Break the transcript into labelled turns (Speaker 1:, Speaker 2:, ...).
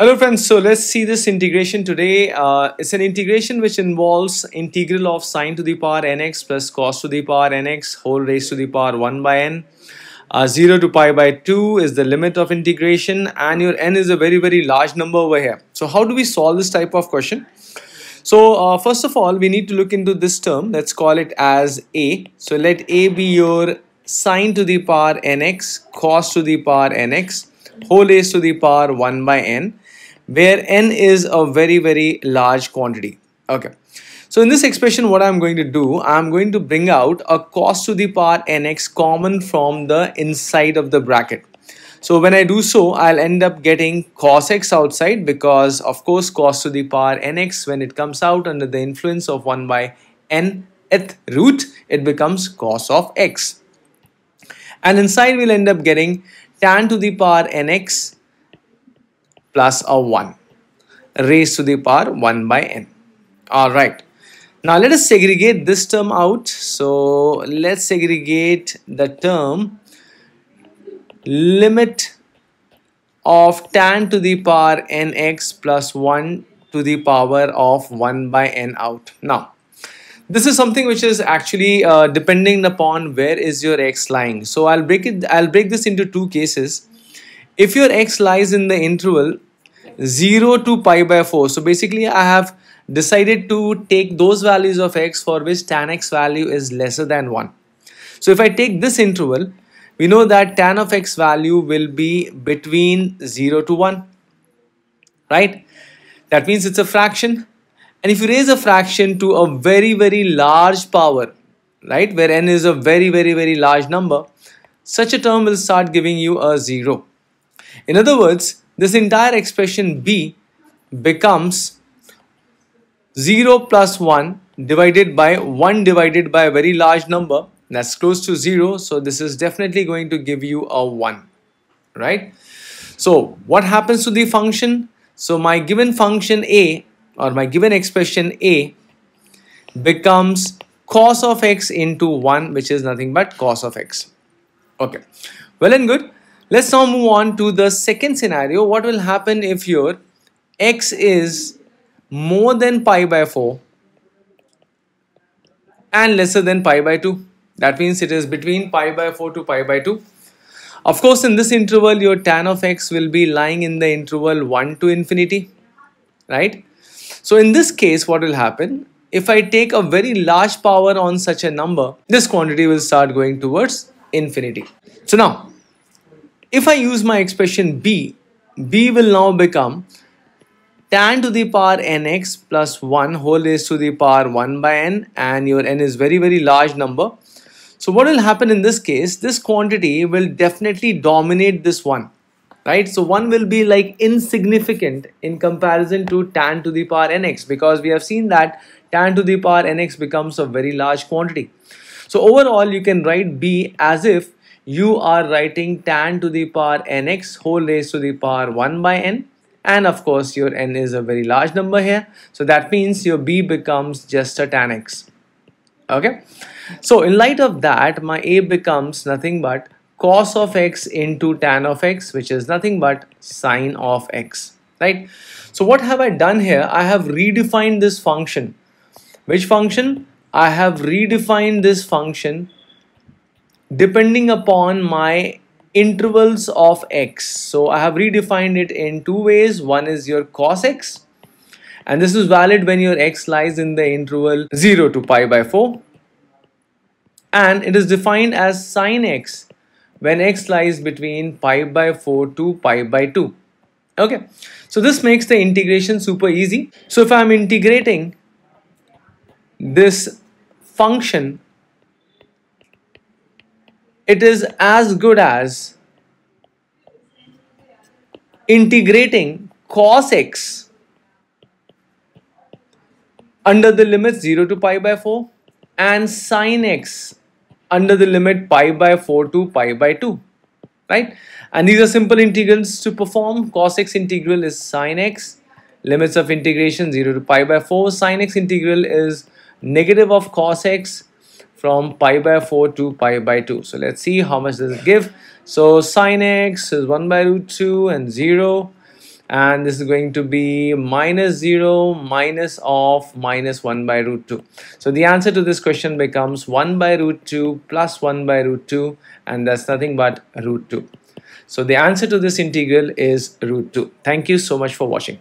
Speaker 1: Hello friends, so let's see this integration today. Uh, it's an integration which involves integral of sine to the power nx plus cos to the power nx whole raised to the power 1 by n. Uh, 0 to pi by 2 is the limit of integration and your n is a very very large number over here. So how do we solve this type of question? So uh, first of all we need to look into this term. Let's call it as a. So let a be your sine to the power nx cos to the power nx whole raised to the power 1 by n where n is a very very large quantity. Okay. So in this expression what I'm going to do I'm going to bring out a cos to the power nx common from the inside of the bracket. So when I do so I'll end up getting cos x outside because of course cos to the power nx when it comes out under the influence of 1 by nth root it becomes cos of x. And inside we'll end up getting tan to the power nx plus a 1 raised to the power 1 by n. Alright. Now let us segregate this term out. So let's segregate the term limit of tan to the power nx plus 1 to the power of 1 by n out. Now this is something which is actually uh, depending upon where is your x lying. So I'll break it I'll break this into two cases. If your x lies in the interval 0 to pi by 4 so basically I have decided to take those values of x for which tan x value is lesser than 1 so if I take this interval we know that tan of x value will be between 0 to 1 right that means it's a fraction and if you raise a fraction to a very very large power right where n is a very very very large number such a term will start giving you a 0 in other words this entire expression b becomes 0 plus 1 divided by 1 divided by a very large number. That's close to 0 so this is definitely going to give you a 1 right? So what happens to the function? So my given function a or my given expression a becomes cos of x into 1 which is nothing but cos of x okay well and good Let's now move on to the second scenario. What will happen if your x is more than pi by 4 and lesser than pi by 2? That means it is between pi by 4 to pi by 2. Of course, in this interval, your tan of x will be lying in the interval 1 to infinity, right? So in this case, what will happen? If I take a very large power on such a number, this quantity will start going towards infinity. So now, if I use my expression b, b will now become tan to the power nx plus 1 whole raised to the power 1 by n and your n is very very large number. So what will happen in this case, this quantity will definitely dominate this one, right? So 1 will be like insignificant in comparison to tan to the power nx because we have seen that tan to the power nx becomes a very large quantity. So overall you can write b as if you are writing tan to the power nx whole raised to the power 1 by n and of course your n is a very large number here so that means your b becomes just a tan x okay so in light of that my a becomes nothing but cos of x into tan of x which is nothing but sine of x right so what have I done here I have redefined this function which function I have redefined this function depending upon my intervals of x. So I have redefined it in two ways. One is your cos x and this is valid when your x lies in the interval 0 to pi by 4 and it is defined as sine x when x lies between pi by 4 to pi by 2 okay. So this makes the integration super easy. So if i'm integrating this function it is as good as integrating cos x under the limit 0 to pi by 4 and sin x under the limit pi by 4 to pi by 2 right? And these are simple integrals to perform. Cos x integral is sine x. Limits of integration 0 to pi by 4 sine x integral is negative of cos x from pi by 4 to pi by 2. So let's see how much does it give. So sine x is 1 by root 2 and 0 and this is going to be minus 0 minus of minus 1 by root 2 so the answer to this question becomes 1 by root 2 plus 1 by root 2 and that's nothing but root 2 so the answer to this integral is root 2 thank you so much for watching